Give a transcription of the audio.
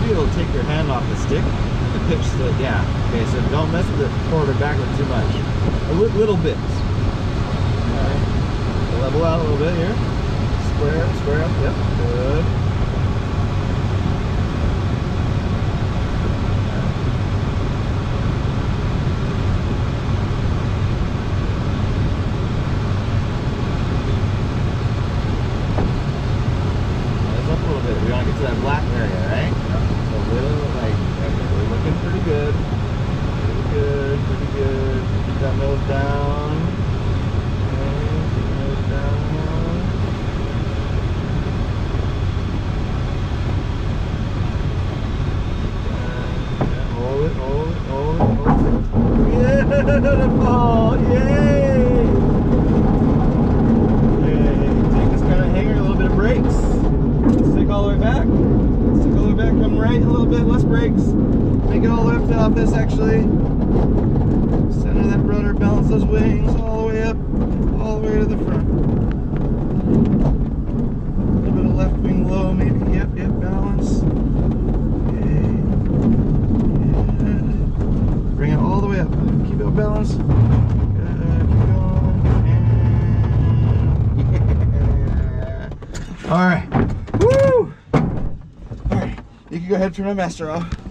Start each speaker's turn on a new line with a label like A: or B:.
A: it'll take your hand off the stick. The pitch the yeah. Okay, so don't mess with it forward or backward too much. A li- little bit. Alright. Level out a little bit here. Square, square up, yep. Good. Up a little bit. We want to get to that black area, right? So a little like okay, we're looking pretty good. Pretty good, pretty good. Nose down. Down. Hold it, hold it, hold it, hold it. Beautiful! Yay! Take this kind of hanger, a little bit of brakes. Stick all the way back. Stick all the way back, come right a little bit, less brakes. Make it all the to office actually. Center those wings all the way up, all the way to the front. A little bit of left wing low, maybe. Yep, yep, balance. Okay. Yeah. Bring it all the way up. Keep it balanced. Uh, and... All right. Woo! All right. You can go ahead and turn my master off.